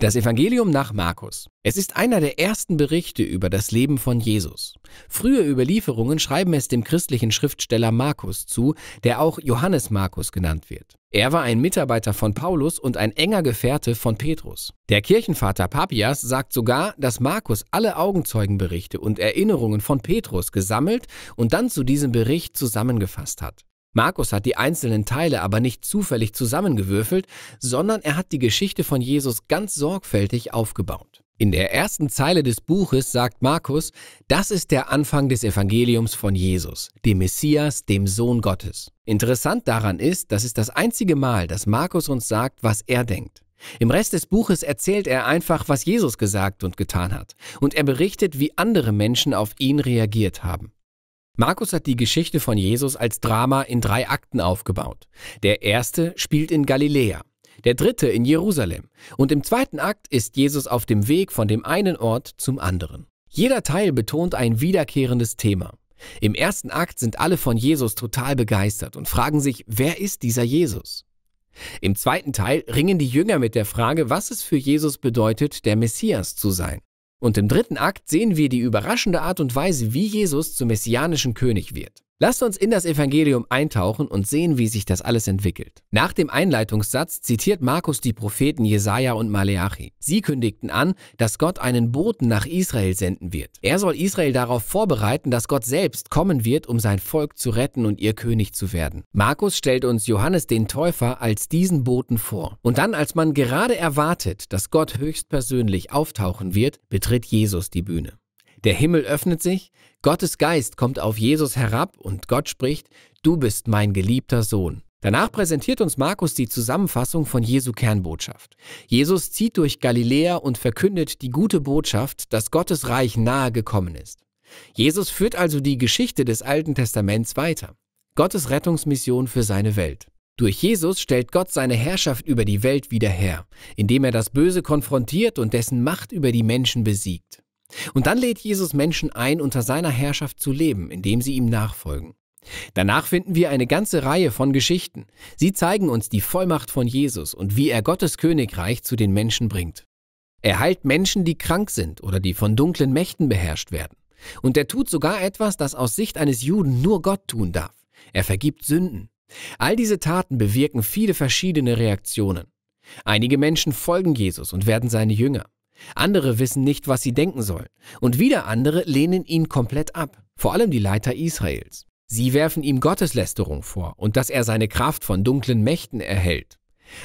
Das Evangelium nach Markus. Es ist einer der ersten Berichte über das Leben von Jesus. Frühe Überlieferungen schreiben es dem christlichen Schriftsteller Markus zu, der auch Johannes Markus genannt wird. Er war ein Mitarbeiter von Paulus und ein enger Gefährte von Petrus. Der Kirchenvater Papias sagt sogar, dass Markus alle Augenzeugenberichte und Erinnerungen von Petrus gesammelt und dann zu diesem Bericht zusammengefasst hat. Markus hat die einzelnen Teile aber nicht zufällig zusammengewürfelt, sondern er hat die Geschichte von Jesus ganz sorgfältig aufgebaut. In der ersten Zeile des Buches sagt Markus, das ist der Anfang des Evangeliums von Jesus, dem Messias, dem Sohn Gottes. Interessant daran ist, das ist das einzige Mal, dass Markus uns sagt, was er denkt. Im Rest des Buches erzählt er einfach, was Jesus gesagt und getan hat, und er berichtet, wie andere Menschen auf ihn reagiert haben. Markus hat die Geschichte von Jesus als Drama in drei Akten aufgebaut. Der erste spielt in Galiläa, der dritte in Jerusalem und im zweiten Akt ist Jesus auf dem Weg von dem einen Ort zum anderen. Jeder Teil betont ein wiederkehrendes Thema. Im ersten Akt sind alle von Jesus total begeistert und fragen sich, wer ist dieser Jesus? Im zweiten Teil ringen die Jünger mit der Frage, was es für Jesus bedeutet, der Messias zu sein. Und im dritten Akt sehen wir die überraschende Art und Weise, wie Jesus zum messianischen König wird. Lasst uns in das Evangelium eintauchen und sehen, wie sich das alles entwickelt. Nach dem Einleitungssatz zitiert Markus die Propheten Jesaja und Maleachi. Sie kündigten an, dass Gott einen Boten nach Israel senden wird. Er soll Israel darauf vorbereiten, dass Gott selbst kommen wird, um sein Volk zu retten und ihr König zu werden. Markus stellt uns Johannes den Täufer als diesen Boten vor. Und dann, als man gerade erwartet, dass Gott höchstpersönlich auftauchen wird, betritt Jesus die Bühne. Der Himmel öffnet sich, Gottes Geist kommt auf Jesus herab und Gott spricht, du bist mein geliebter Sohn. Danach präsentiert uns Markus die Zusammenfassung von Jesu Kernbotschaft. Jesus zieht durch Galiläa und verkündet die gute Botschaft, dass Gottes Reich nahe gekommen ist. Jesus führt also die Geschichte des Alten Testaments weiter. Gottes Rettungsmission für seine Welt. Durch Jesus stellt Gott seine Herrschaft über die Welt wieder her, indem er das Böse konfrontiert und dessen Macht über die Menschen besiegt. Und dann lädt Jesus Menschen ein, unter seiner Herrschaft zu leben, indem sie ihm nachfolgen. Danach finden wir eine ganze Reihe von Geschichten. Sie zeigen uns die Vollmacht von Jesus und wie er Gottes Königreich zu den Menschen bringt. Er heilt Menschen, die krank sind oder die von dunklen Mächten beherrscht werden. Und er tut sogar etwas, das aus Sicht eines Juden nur Gott tun darf. Er vergibt Sünden. All diese Taten bewirken viele verschiedene Reaktionen. Einige Menschen folgen Jesus und werden seine Jünger. Andere wissen nicht, was sie denken sollen. Und wieder andere lehnen ihn komplett ab, vor allem die Leiter Israels. Sie werfen ihm Gotteslästerung vor und dass er seine Kraft von dunklen Mächten erhält.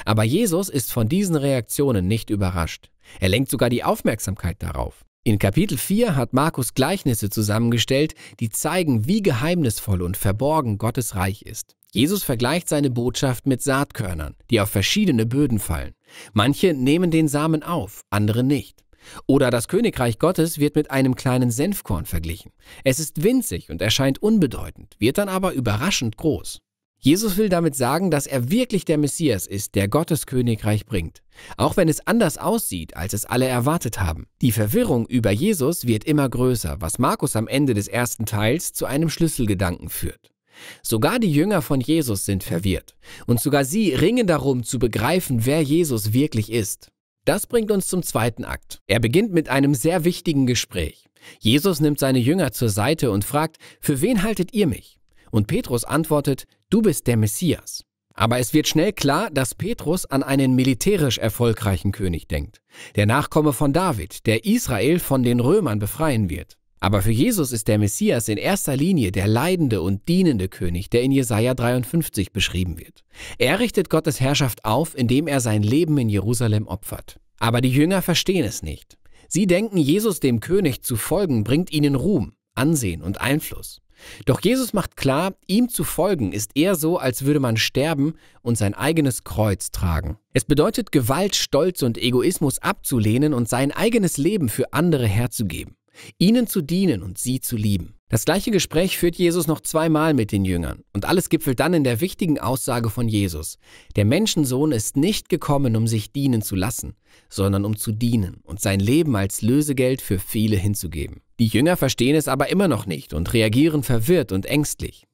Aber Jesus ist von diesen Reaktionen nicht überrascht. Er lenkt sogar die Aufmerksamkeit darauf. In Kapitel 4 hat Markus Gleichnisse zusammengestellt, die zeigen, wie geheimnisvoll und verborgen Gottes Reich ist. Jesus vergleicht seine Botschaft mit Saatkörnern, die auf verschiedene Böden fallen. Manche nehmen den Samen auf, andere nicht. Oder das Königreich Gottes wird mit einem kleinen Senfkorn verglichen. Es ist winzig und erscheint unbedeutend, wird dann aber überraschend groß. Jesus will damit sagen, dass er wirklich der Messias ist, der Gottes Königreich bringt. Auch wenn es anders aussieht, als es alle erwartet haben. Die Verwirrung über Jesus wird immer größer, was Markus am Ende des ersten Teils zu einem Schlüsselgedanken führt. Sogar die Jünger von Jesus sind verwirrt. Und sogar sie ringen darum zu begreifen, wer Jesus wirklich ist. Das bringt uns zum zweiten Akt. Er beginnt mit einem sehr wichtigen Gespräch. Jesus nimmt seine Jünger zur Seite und fragt, für wen haltet ihr mich? Und Petrus antwortet, du bist der Messias. Aber es wird schnell klar, dass Petrus an einen militärisch erfolgreichen König denkt. Der Nachkomme von David, der Israel von den Römern befreien wird. Aber für Jesus ist der Messias in erster Linie der leidende und dienende König, der in Jesaja 53 beschrieben wird. Er richtet Gottes Herrschaft auf, indem er sein Leben in Jerusalem opfert. Aber die Jünger verstehen es nicht. Sie denken, Jesus dem König zu folgen bringt ihnen Ruhm, Ansehen und Einfluss. Doch Jesus macht klar, ihm zu folgen ist eher so, als würde man sterben und sein eigenes Kreuz tragen. Es bedeutet Gewalt, Stolz und Egoismus abzulehnen und sein eigenes Leben für andere herzugeben ihnen zu dienen und sie zu lieben. Das gleiche Gespräch führt Jesus noch zweimal mit den Jüngern und alles gipfelt dann in der wichtigen Aussage von Jesus. Der Menschensohn ist nicht gekommen, um sich dienen zu lassen, sondern um zu dienen und sein Leben als Lösegeld für viele hinzugeben. Die Jünger verstehen es aber immer noch nicht und reagieren verwirrt und ängstlich.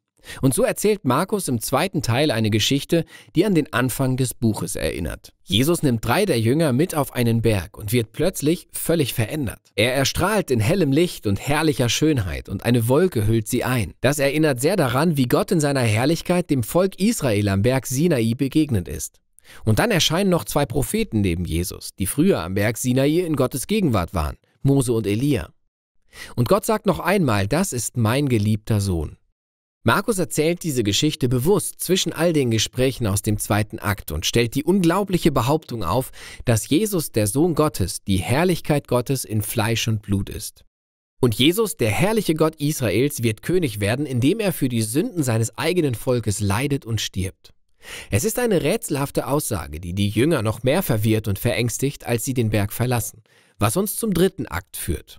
Und so erzählt Markus im zweiten Teil eine Geschichte, die an den Anfang des Buches erinnert. Jesus nimmt drei der Jünger mit auf einen Berg und wird plötzlich völlig verändert. Er erstrahlt in hellem Licht und herrlicher Schönheit und eine Wolke hüllt sie ein. Das erinnert sehr daran, wie Gott in seiner Herrlichkeit dem Volk Israel am Berg Sinai begegnet ist. Und dann erscheinen noch zwei Propheten neben Jesus, die früher am Berg Sinai in Gottes Gegenwart waren, Mose und Elia. Und Gott sagt noch einmal, das ist mein geliebter Sohn. Markus erzählt diese Geschichte bewusst zwischen all den Gesprächen aus dem zweiten Akt und stellt die unglaubliche Behauptung auf, dass Jesus, der Sohn Gottes, die Herrlichkeit Gottes in Fleisch und Blut ist. Und Jesus, der herrliche Gott Israels, wird König werden, indem er für die Sünden seines eigenen Volkes leidet und stirbt. Es ist eine rätselhafte Aussage, die die Jünger noch mehr verwirrt und verängstigt, als sie den Berg verlassen, was uns zum dritten Akt führt.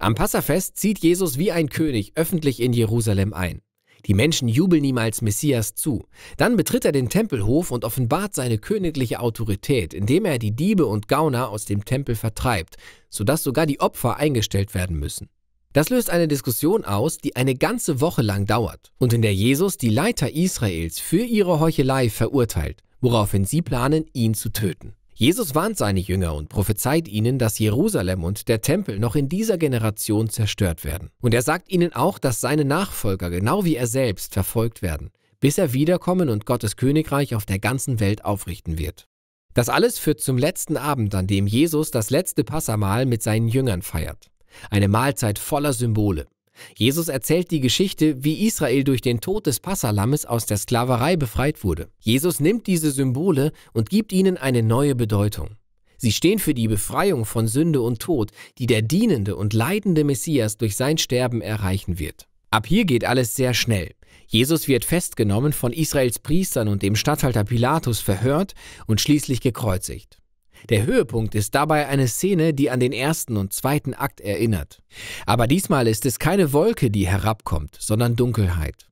Am Passafest zieht Jesus wie ein König öffentlich in Jerusalem ein. Die Menschen jubeln ihm als Messias zu. Dann betritt er den Tempelhof und offenbart seine königliche Autorität, indem er die Diebe und Gauner aus dem Tempel vertreibt, sodass sogar die Opfer eingestellt werden müssen. Das löst eine Diskussion aus, die eine ganze Woche lang dauert und in der Jesus die Leiter Israels für ihre Heuchelei verurteilt, woraufhin sie planen, ihn zu töten. Jesus warnt seine Jünger und prophezeit ihnen, dass Jerusalem und der Tempel noch in dieser Generation zerstört werden. Und er sagt ihnen auch, dass seine Nachfolger genau wie er selbst verfolgt werden, bis er wiederkommen und Gottes Königreich auf der ganzen Welt aufrichten wird. Das alles führt zum letzten Abend, an dem Jesus das letzte Passamahl mit seinen Jüngern feiert. Eine Mahlzeit voller Symbole. Jesus erzählt die Geschichte, wie Israel durch den Tod des Passalammes aus der Sklaverei befreit wurde. Jesus nimmt diese Symbole und gibt ihnen eine neue Bedeutung. Sie stehen für die Befreiung von Sünde und Tod, die der dienende und leidende Messias durch sein Sterben erreichen wird. Ab hier geht alles sehr schnell. Jesus wird festgenommen, von Israels Priestern und dem Statthalter Pilatus verhört und schließlich gekreuzigt. Der Höhepunkt ist dabei eine Szene, die an den ersten und zweiten Akt erinnert. Aber diesmal ist es keine Wolke, die herabkommt, sondern Dunkelheit.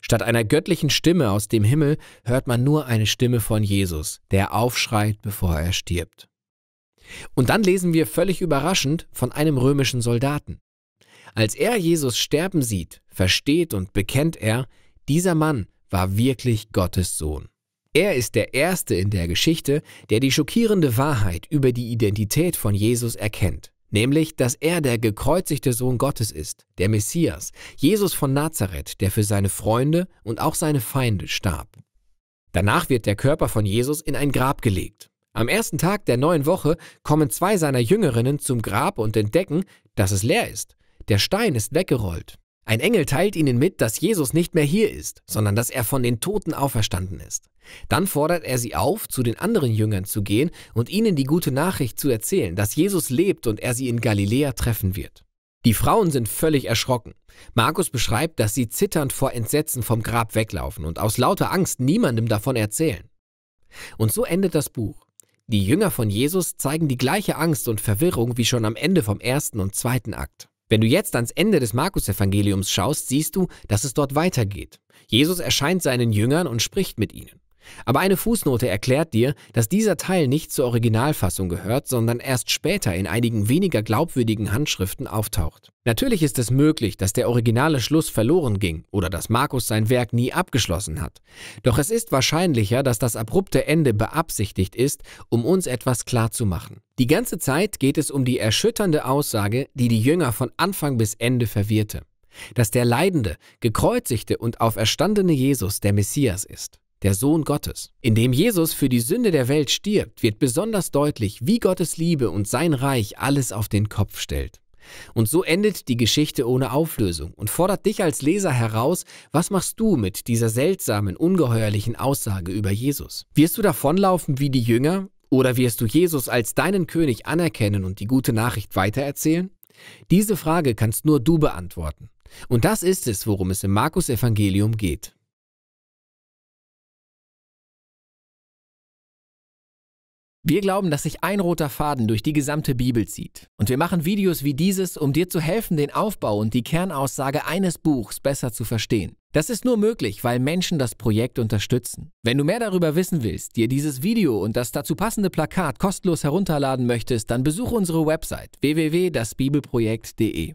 Statt einer göttlichen Stimme aus dem Himmel hört man nur eine Stimme von Jesus, der aufschreit, bevor er stirbt. Und dann lesen wir völlig überraschend von einem römischen Soldaten. Als er Jesus sterben sieht, versteht und bekennt er, dieser Mann war wirklich Gottes Sohn. Er ist der Erste in der Geschichte, der die schockierende Wahrheit über die Identität von Jesus erkennt, nämlich, dass er der gekreuzigte Sohn Gottes ist, der Messias, Jesus von Nazareth, der für seine Freunde und auch seine Feinde starb. Danach wird der Körper von Jesus in ein Grab gelegt. Am ersten Tag der neuen Woche kommen zwei seiner Jüngerinnen zum Grab und entdecken, dass es leer ist. Der Stein ist weggerollt. Ein Engel teilt ihnen mit, dass Jesus nicht mehr hier ist, sondern dass er von den Toten auferstanden ist. Dann fordert er sie auf, zu den anderen Jüngern zu gehen und ihnen die gute Nachricht zu erzählen, dass Jesus lebt und er sie in Galiläa treffen wird. Die Frauen sind völlig erschrocken. Markus beschreibt, dass sie zitternd vor Entsetzen vom Grab weglaufen und aus lauter Angst niemandem davon erzählen. Und so endet das Buch. Die Jünger von Jesus zeigen die gleiche Angst und Verwirrung wie schon am Ende vom ersten und zweiten Akt. Wenn du jetzt ans Ende des Markus-Evangeliums schaust, siehst du, dass es dort weitergeht. Jesus erscheint seinen Jüngern und spricht mit ihnen. Aber eine Fußnote erklärt dir, dass dieser Teil nicht zur Originalfassung gehört, sondern erst später in einigen weniger glaubwürdigen Handschriften auftaucht. Natürlich ist es möglich, dass der originale Schluss verloren ging oder dass Markus sein Werk nie abgeschlossen hat. Doch es ist wahrscheinlicher, dass das abrupte Ende beabsichtigt ist, um uns etwas klarzumachen. Die ganze Zeit geht es um die erschütternde Aussage, die die Jünger von Anfang bis Ende verwirrte. Dass der leidende, gekreuzigte und auferstandene Jesus der Messias ist der Sohn Gottes. Indem Jesus für die Sünde der Welt stirbt, wird besonders deutlich, wie Gottes Liebe und sein Reich alles auf den Kopf stellt. Und so endet die Geschichte ohne Auflösung und fordert dich als Leser heraus, was machst du mit dieser seltsamen, ungeheuerlichen Aussage über Jesus? Wirst du davonlaufen wie die Jünger oder wirst du Jesus als deinen König anerkennen und die gute Nachricht weitererzählen? Diese Frage kannst nur du beantworten. Und das ist es, worum es im Markus Evangelium geht. Wir glauben, dass sich ein roter Faden durch die gesamte Bibel zieht. Und wir machen Videos wie dieses, um dir zu helfen, den Aufbau und die Kernaussage eines Buchs besser zu verstehen. Das ist nur möglich, weil Menschen das Projekt unterstützen. Wenn du mehr darüber wissen willst, dir dieses Video und das dazu passende Plakat kostenlos herunterladen möchtest, dann besuche unsere Website www.dasbibelprojekt.de.